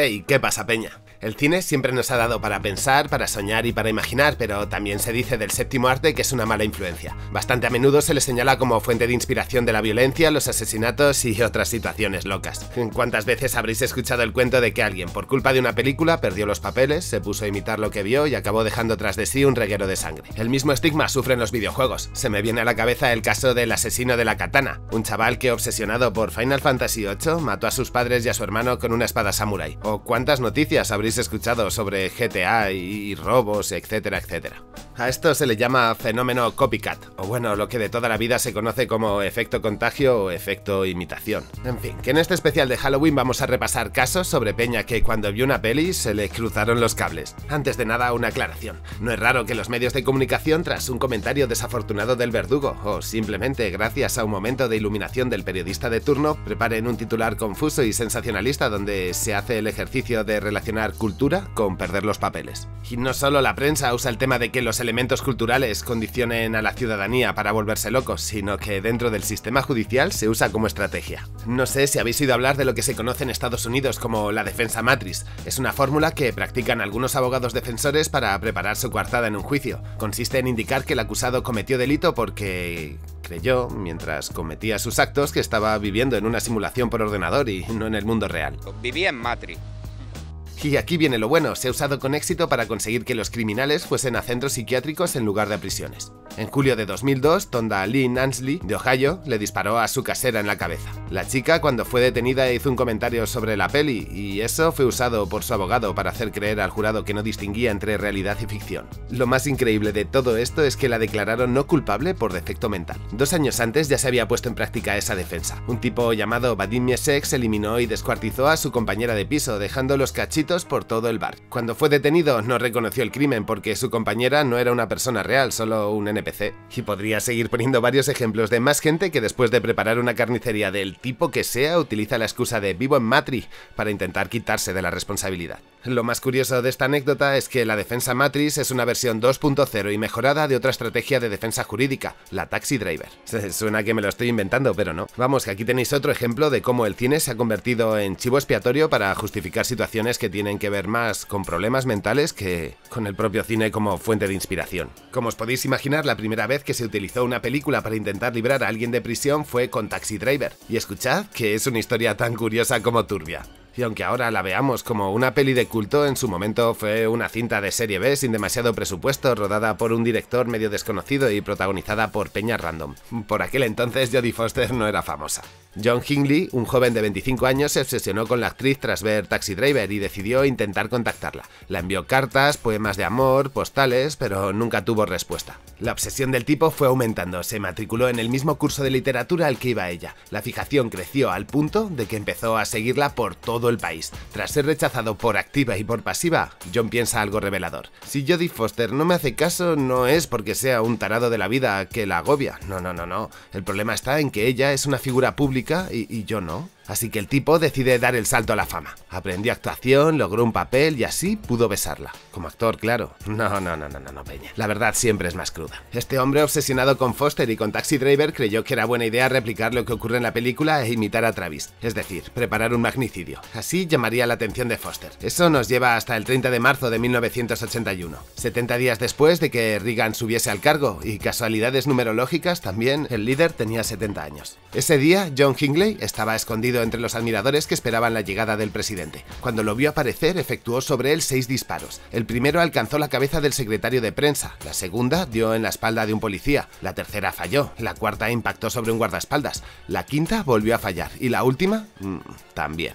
Hey, ¿qué pasa, Peña? El cine siempre nos ha dado para pensar, para soñar y para imaginar, pero también se dice del séptimo arte que es una mala influencia. Bastante a menudo se le señala como fuente de inspiración de la violencia, los asesinatos y otras situaciones locas. ¿Cuántas veces habréis escuchado el cuento de que alguien, por culpa de una película, perdió los papeles, se puso a imitar lo que vio y acabó dejando tras de sí un reguero de sangre? El mismo estigma sufren los videojuegos. Se me viene a la cabeza el caso del asesino de la katana, un chaval que obsesionado por Final Fantasy VIII mató a sus padres y a su hermano con una espada samurai. ¿O cuántas noticias habréis escuchado sobre GTA y robos, etcétera, etcétera? A esto se le llama fenómeno copycat, o bueno, lo que de toda la vida se conoce como efecto contagio o efecto imitación. En fin, que en este especial de Halloween vamos a repasar casos sobre Peña que cuando vio una peli se le cruzaron los cables. Antes de nada, una aclaración. No es raro que los medios de comunicación, tras un comentario desafortunado del verdugo, o simplemente gracias a un momento de iluminación del periodista de turno, preparen un titular confuso y sensacionalista donde se hace el ejercicio de relacionar cultura con perder los papeles. Y no solo la prensa usa el tema de que los elementos culturales condicionen a la ciudadanía para volverse locos, sino que dentro del sistema judicial se usa como estrategia. No sé si habéis oído hablar de lo que se conoce en Estados Unidos como la defensa matriz. Es una fórmula que practican algunos abogados defensores para preparar su coartada en un juicio. Consiste en indicar que el acusado cometió delito porque creyó, mientras cometía sus actos, que estaba viviendo en una simulación por ordenador y no en el mundo real. Vivía en Matrix. Y aquí viene lo bueno, se ha usado con éxito para conseguir que los criminales fuesen a centros psiquiátricos en lugar de a prisiones. En julio de 2002, Tonda Lee Nansley, de Ohio, le disparó a su casera en la cabeza. La chica, cuando fue detenida, hizo un comentario sobre la peli, y eso fue usado por su abogado para hacer creer al jurado que no distinguía entre realidad y ficción. Lo más increíble de todo esto es que la declararon no culpable por defecto mental. Dos años antes ya se había puesto en práctica esa defensa. Un tipo llamado Vadim Miesek eliminó y descuartizó a su compañera de piso, dejando los cachitos por todo el bar. Cuando fue detenido, no reconoció el crimen porque su compañera no era una persona real, solo un NPC y podría seguir poniendo varios ejemplos de más gente que después de preparar una carnicería del tipo que sea utiliza la excusa de vivo en Matri para intentar quitarse de la responsabilidad. Lo más curioso de esta anécdota es que la defensa Matrix es una versión 2.0 y mejorada de otra estrategia de defensa jurídica, la Taxi Driver. Suena que me lo estoy inventando, pero no. Vamos, que aquí tenéis otro ejemplo de cómo el cine se ha convertido en chivo expiatorio para justificar situaciones que tienen que ver más con problemas mentales que con el propio cine como fuente de inspiración. Como os podéis imaginar, la primera vez que se utilizó una película para intentar librar a alguien de prisión fue con Taxi Driver. Y escuchad que es una historia tan curiosa como turbia y aunque ahora la veamos como una peli de culto, en su momento fue una cinta de serie B sin demasiado presupuesto, rodada por un director medio desconocido y protagonizada por Peña Random. Por aquel entonces Jodie Foster no era famosa. John Hingley, un joven de 25 años, se obsesionó con la actriz tras ver Taxi Driver y decidió intentar contactarla. La envió cartas, poemas de amor, postales, pero nunca tuvo respuesta. La obsesión del tipo fue aumentando, se matriculó en el mismo curso de literatura al que iba ella. La fijación creció al punto de que empezó a seguirla por todo el país. Tras ser rechazado por activa y por pasiva, John piensa algo revelador. Si Jodie Foster no me hace caso, no es porque sea un tarado de la vida que la agobia. No, no, no, no. El problema está en que ella es una figura pública y, y yo no. Así que el tipo decide dar el salto a la fama. Aprendió actuación, logró un papel y así pudo besarla. Como actor, claro. No, no, no, no, no, no, Peña. La verdad siempre es más cruda. Este hombre obsesionado con Foster y con Taxi Driver creyó que era buena idea replicar lo que ocurre en la película e imitar a Travis. Es decir, preparar un magnicidio. Así llamaría la atención de Foster. Eso nos lleva hasta el 30 de marzo de 1981. 70 días después de que Reagan subiese al cargo y casualidades numerológicas también el líder tenía 70 años. Ese día John Hingley estaba escondido entre los admiradores que esperaban la llegada del presidente. Cuando lo vio aparecer, efectuó sobre él seis disparos. El primero alcanzó la cabeza del secretario de prensa, la segunda dio en la espalda de un policía, la tercera falló, la cuarta impactó sobre un guardaespaldas, la quinta volvió a fallar y la última mm, también.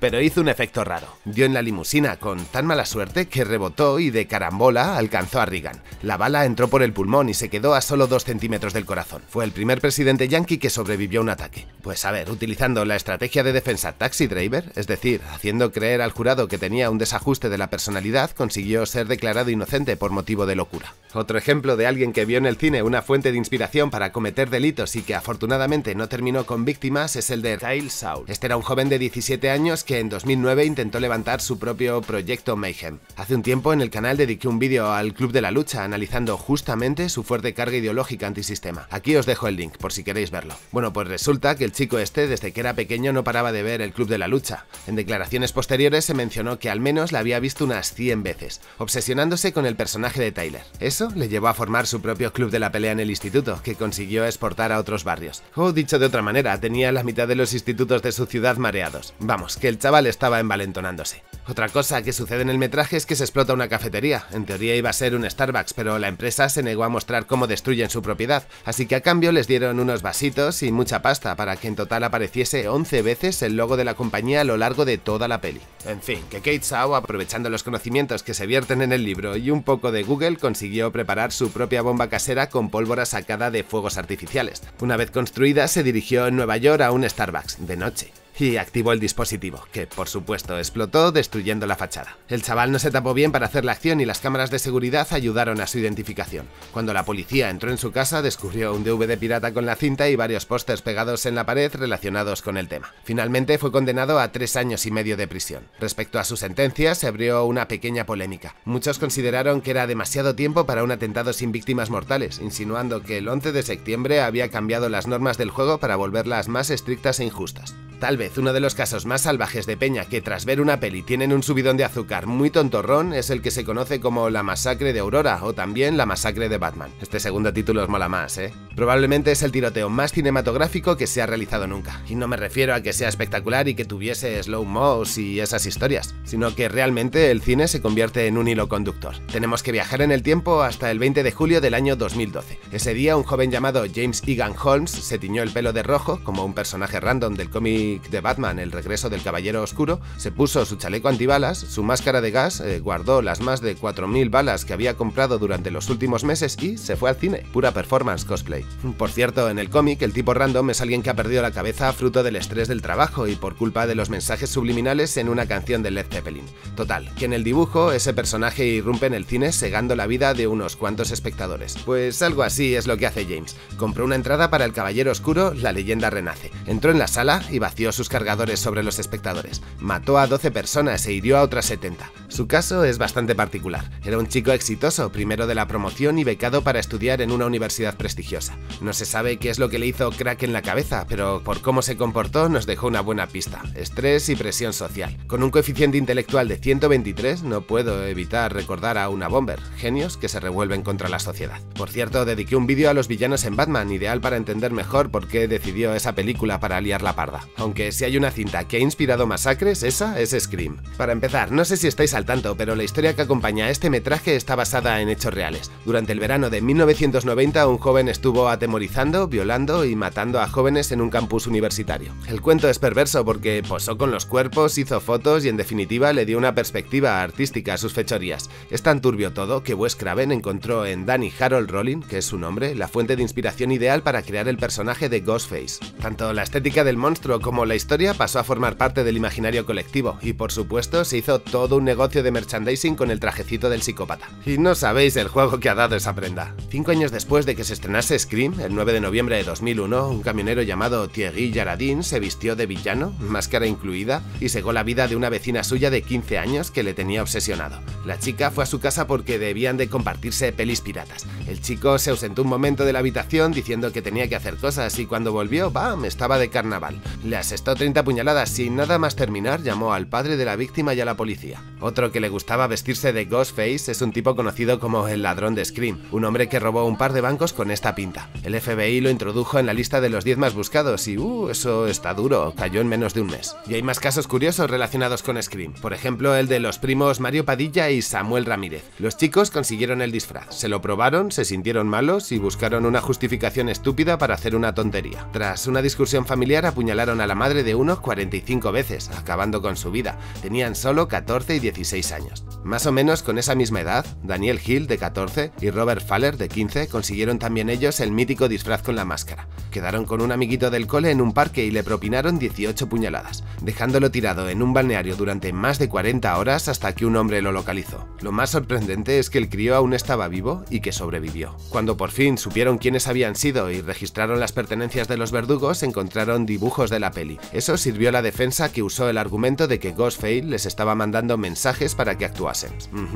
Pero hizo un efecto raro. Dio en la limusina con tan mala suerte que rebotó y de carambola alcanzó a Reagan. La bala entró por el pulmón y se quedó a solo dos centímetros del corazón. Fue el primer presidente yankee que sobrevivió a un ataque. Pues a ver, utilizando la estrategia de defensa Taxi Driver, es decir, haciendo creer al jurado que tenía un desajuste de la personalidad, consiguió ser declarado inocente por motivo de locura. Otro ejemplo de alguien que vio en el cine una fuente de inspiración para cometer delitos y que afortunadamente no terminó con víctimas es el de Kyle Saul. Este era un joven de 17 años que en 2009 intentó levantar su propio proyecto Mayhem. Hace un tiempo en el canal dediqué un vídeo al Club de la Lucha analizando justamente su fuerte carga ideológica antisistema. Aquí os dejo el link por si queréis verlo. Bueno, pues resulta que el chico este desde que era pequeño no paraba de ver el Club de la Lucha. En declaraciones posteriores se mencionó que al menos la había visto unas 100 veces, obsesionándose con el personaje de Tyler. Eso le llevó a formar su propio club de la pelea en el instituto, que consiguió exportar a otros barrios. O dicho de otra manera, tenía la mitad de los institutos de su ciudad mareados. Vamos, que el chaval estaba envalentonándose. Otra cosa que sucede en el metraje es que se explota una cafetería. En teoría iba a ser un Starbucks, pero la empresa se negó a mostrar cómo destruyen su propiedad, así que a cambio les dieron unos vasitos y mucha pasta para que en total apareciese 11 veces el logo de la compañía a lo largo de toda la peli. En fin, que Kate Shaw, aprovechando los conocimientos que se vierten en el libro y un poco de Google, consiguió preparar su propia bomba casera con pólvora sacada de fuegos artificiales. Una vez construida, se dirigió en Nueva York a un Starbucks, de noche y activó el dispositivo, que por supuesto explotó destruyendo la fachada. El chaval no se tapó bien para hacer la acción y las cámaras de seguridad ayudaron a su identificación. Cuando la policía entró en su casa descubrió un DVD pirata con la cinta y varios pósters pegados en la pared relacionados con el tema. Finalmente fue condenado a tres años y medio de prisión. Respecto a su sentencia se abrió una pequeña polémica. Muchos consideraron que era demasiado tiempo para un atentado sin víctimas mortales, insinuando que el 11 de septiembre había cambiado las normas del juego para volverlas más estrictas e injustas. Tal vez uno de los casos más salvajes de Peña que tras ver una peli tienen un subidón de azúcar muy tontorrón es el que se conoce como La Masacre de Aurora o también La Masacre de Batman. Este segundo título os mola más, ¿eh? Probablemente es el tiroteo más cinematográfico que se ha realizado nunca. Y no me refiero a que sea espectacular y que tuviese slow mo's y esas historias, sino que realmente el cine se convierte en un hilo conductor. Tenemos que viajar en el tiempo hasta el 20 de julio del año 2012. Ese día un joven llamado James Egan Holmes se tiñó el pelo de rojo como un personaje random del cómic de Batman, El regreso del Caballero Oscuro, se puso su chaleco antibalas, su máscara de gas, eh, guardó las más de 4.000 balas que había comprado durante los últimos meses y se fue al cine. Pura performance cosplay. Por cierto, en el cómic, el tipo random es alguien que ha perdido la cabeza fruto del estrés del trabajo y por culpa de los mensajes subliminales en una canción de Led Zeppelin. Total, que en el dibujo ese personaje irrumpe en el cine segando la vida de unos cuantos espectadores. Pues algo así es lo que hace James. Compró una entrada para El Caballero Oscuro, la leyenda renace. Entró en la sala y vació sus cargadores sobre los espectadores, mató a 12 personas e hirió a otras 70. Su caso es bastante particular. Era un chico exitoso, primero de la promoción y becado para estudiar en una universidad prestigiosa. No se sabe qué es lo que le hizo crack en la cabeza, pero por cómo se comportó nos dejó una buena pista. Estrés y presión social. Con un coeficiente intelectual de 123 no puedo evitar recordar a una bomber, genios que se revuelven contra la sociedad. Por cierto, dediqué un vídeo a los villanos en Batman, ideal para entender mejor por qué decidió esa película para liar la parda aunque si hay una cinta que ha inspirado masacres, esa es Scream. Para empezar, no sé si estáis al tanto, pero la historia que acompaña a este metraje está basada en hechos reales. Durante el verano de 1990, un joven estuvo atemorizando, violando y matando a jóvenes en un campus universitario. El cuento es perverso porque posó con los cuerpos, hizo fotos y en definitiva le dio una perspectiva artística a sus fechorías. Es tan turbio todo que Wes Craven encontró en Danny Harold Rowling, que es su nombre, la fuente de inspiración ideal para crear el personaje de Ghostface. Tanto la estética del monstruo como la historia pasó a formar parte del imaginario colectivo y por supuesto se hizo todo un negocio de merchandising con el trajecito del psicópata. Y no sabéis el juego que ha dado esa prenda. Cinco años después de que se estrenase Scream, el 9 de noviembre de 2001, un camionero llamado Thierry Jaradin se vistió de villano, máscara incluida, y cegó la vida de una vecina suya de 15 años que le tenía obsesionado. La chica fue a su casa porque debían de compartirse pelis piratas. El chico se ausentó un momento de la habitación diciendo que tenía que hacer cosas y cuando volvió, ¡bam!, estaba de carnaval. Le asestó 30 puñaladas sin nada más terminar, llamó al padre de la víctima y a la policía. Otro que le gustaba vestirse de Ghostface es un tipo conocido como el ladrón de Scream, un hombre que robó un par de bancos con esta pinta. El FBI lo introdujo en la lista de los 10 más buscados y, uh, eso está duro, cayó en menos de un mes. Y hay más casos curiosos relacionados con Scream, por ejemplo el de los primos Mario Padilla y Samuel Ramírez. Los chicos consiguieron el disfraz, se lo probaron, se sintieron malos y buscaron una justificación estúpida para hacer una tontería. Tras una discusión familiar apuñalaron a la madre de uno 45 veces, acabando con su vida. Tenían solo 14 y 16 6 años. Más o menos con esa misma edad, Daniel Hill, de 14, y Robert Faller, de 15, consiguieron también ellos el mítico disfraz con la máscara. Quedaron con un amiguito del cole en un parque y le propinaron 18 puñaladas, dejándolo tirado en un balneario durante más de 40 horas hasta que un hombre lo localizó. Lo más sorprendente es que el crío aún estaba vivo y que sobrevivió. Cuando por fin supieron quiénes habían sido y registraron las pertenencias de los verdugos, encontraron dibujos de la peli. Eso sirvió a la defensa que usó el argumento de que Ghostface les estaba mandando mensajes para que actuasen.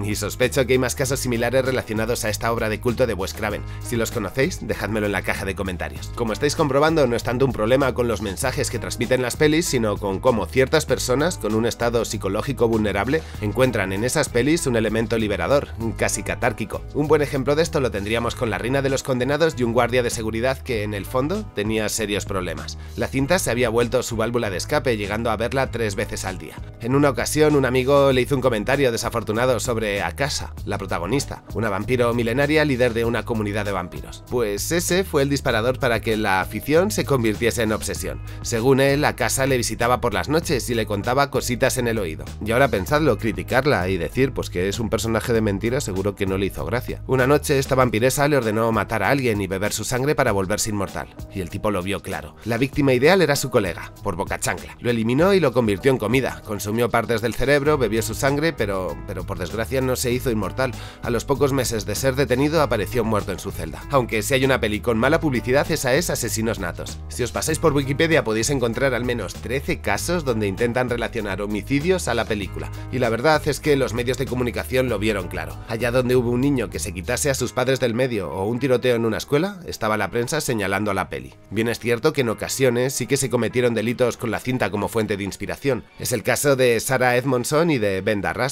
Y sospecho que hay más casos similares relacionados a esta obra de culto de Wes Craven. Si los conocéis, dejádmelo en la caja de comentarios. Como estáis comprobando, no es tanto un problema con los mensajes que transmiten las pelis, sino con cómo ciertas personas con un estado psicológico vulnerable encuentran en esas pelis un elemento liberador, casi catárquico. Un buen ejemplo de esto lo tendríamos con La Reina de los Condenados y un guardia de seguridad que, en el fondo, tenía serios problemas. La cinta se había vuelto su válvula de escape, llegando a verla tres veces al día. En una ocasión, un amigo le hizo un comentario desafortunado sobre Akasa, la protagonista, una vampiro milenaria líder de una comunidad de vampiros. Pues ese fue el disparador para que la afición se convirtiese en obsesión. Según él, Akasa le visitaba por las noches y le contaba cositas en el oído. Y ahora pensadlo, criticarla y decir pues que es un personaje de mentira seguro que no le hizo gracia. Una noche esta vampiresa le ordenó matar a alguien y beber su sangre para volverse inmortal. Y el tipo lo vio claro. La víctima ideal era su colega, por boca chancla. Lo eliminó y lo convirtió en comida. Consumió partes del cerebro, bebió su sangre, pero, pero por desgracia no se hizo inmortal. A los pocos meses de ser detenido apareció muerto en su celda. Aunque si hay una peli con mala publicidad, esa es Asesinos Natos. Si os pasáis por Wikipedia podéis encontrar al menos 13 casos donde intentan relacionar homicidios a la película. Y la verdad es que los medios de comunicación lo vieron claro. Allá donde hubo un niño que se quitase a sus padres del medio o un tiroteo en una escuela, estaba la prensa señalando a la peli. Bien es cierto que en ocasiones sí que se cometieron delitos con la cinta como fuente de inspiración. Es el caso de Sarah Edmondson y de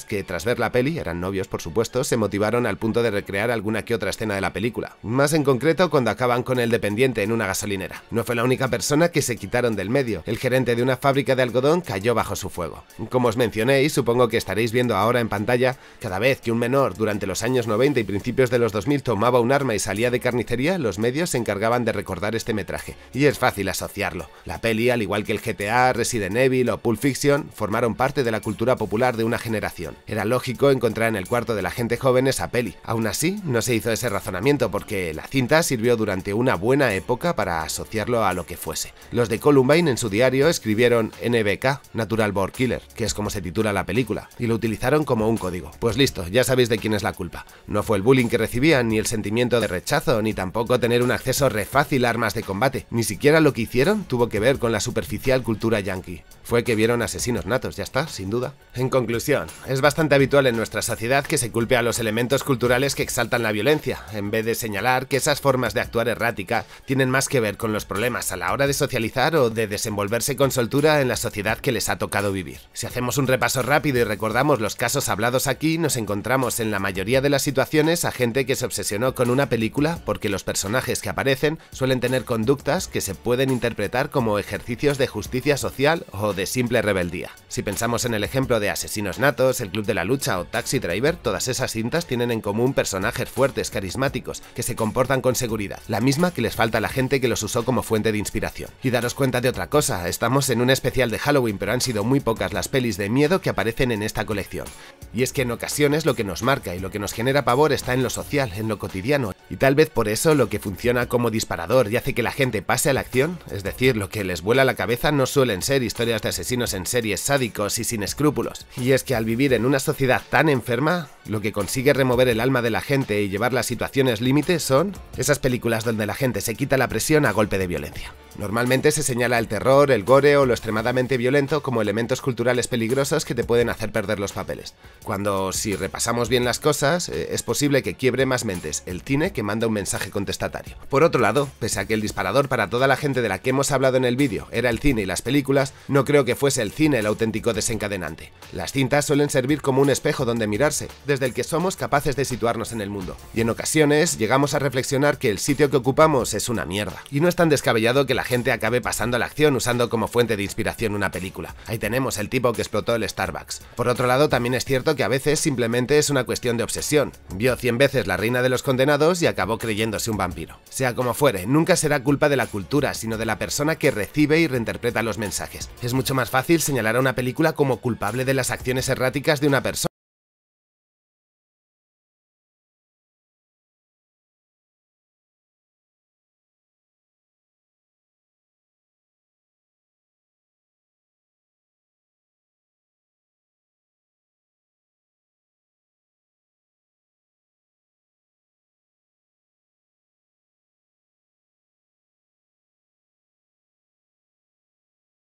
Que tras ver la peli, eran novios por supuesto, se motivaron al punto de recrear alguna que otra escena de la película. Más en concreto cuando acaban con el dependiente en una gasolinera. No fue la única persona que se quitaron del medio. El gerente de una fábrica de algodón cayó bajo su fuego. Como os mencioné y supongo que estaréis viendo ahora en pantalla, cada vez que un menor durante los años 90 y principios de los 2000 tomaba un arma y salía de carnicería, los medios se encargaban de recordar este metraje. Y es fácil asociarlo. La peli, al igual que el GTA, Resident Evil o Pulp Fiction, formaron parte de la cultura popular de una generación. Era lógico encontrar en el cuarto de la gente joven esa peli. Aún así, no se hizo ese razonamiento porque la cinta sirvió durante una buena época para asociarlo a lo que fuese. Los de Columbine en su diario escribieron NBK, Natural Born Killer, que es como se titula la película, y lo utilizaron como un código. Pues listo, ya sabéis de quién es la culpa. No fue el bullying que recibían, ni el sentimiento de rechazo, ni tampoco tener un acceso re fácil a armas de combate. Ni siquiera lo que hicieron tuvo que ver con la superficial cultura yankee. Fue que vieron asesinos natos, ya está, sin duda. En conclusión, es bastante habitual en nuestra sociedad que se culpe a los elementos culturales que exaltan la violencia, en vez de señalar que esas formas de actuar errática tienen más que ver con los problemas a la hora de socializar o de desenvolverse con soltura en la sociedad que les ha tocado vivir. Si hacemos un repaso rápido y recordamos los casos hablados aquí, nos encontramos en la mayoría de las situaciones a gente que se obsesionó con una película porque los personajes que aparecen suelen tener conductas que se pueden interpretar como ejercicios de justicia social o de simple rebeldía. Si pensamos en el ejemplo de Asesinos El Club de la Lucha o Taxi Driver, todas esas cintas tienen en común personajes fuertes, carismáticos, que se comportan con seguridad, la misma que les falta a la gente que los usó como fuente de inspiración. Y daros cuenta de otra cosa, estamos en un especial de Halloween, pero han sido muy pocas las pelis de miedo que aparecen en esta colección. Y es que en ocasiones lo que nos marca y lo que nos genera pavor está en lo social, en lo cotidiano, y tal vez por eso lo que funciona como disparador y hace que la gente pase a la acción, es decir, lo que les vuela la cabeza no suelen ser historias de asesinos en series sádicos y sin escrúpulos. Y es que al vivir en una sociedad tan enferma, lo que consigue remover el alma de la gente y llevar las situaciones límites son esas películas donde la gente se quita la presión a golpe de violencia. Normalmente se señala el terror, el gore o lo extremadamente violento como elementos culturales peligrosos que te pueden hacer perder los papeles. Cuando, si repasamos bien las cosas, eh, es posible que quiebre más mentes el cine que manda un mensaje contestatario. Por otro lado, pese a que el disparador para toda la gente de la que hemos hablado en el vídeo era el cine y las películas, no creo que fuese el cine el auténtico desencadenante. Las cintas suelen servir como un espejo donde mirarse, desde el que somos capaces de situarnos en el mundo. Y en ocasiones llegamos a reflexionar que el sitio que ocupamos es una mierda. Y no es tan descabellado que la gente acabe pasando la acción usando como fuente de inspiración una película. Ahí tenemos el tipo que explotó el Starbucks. Por otro lado, también es cierto que a veces simplemente es una cuestión de obsesión. Vio 100 veces La Reina de los Condenados y acabó creyéndose un vampiro. Sea como fuere, nunca será culpa de la cultura, sino de la persona que recibe y reinterpreta los mensajes. Es mucho más fácil señalar a una película como culpable de las acciones erráticas de una persona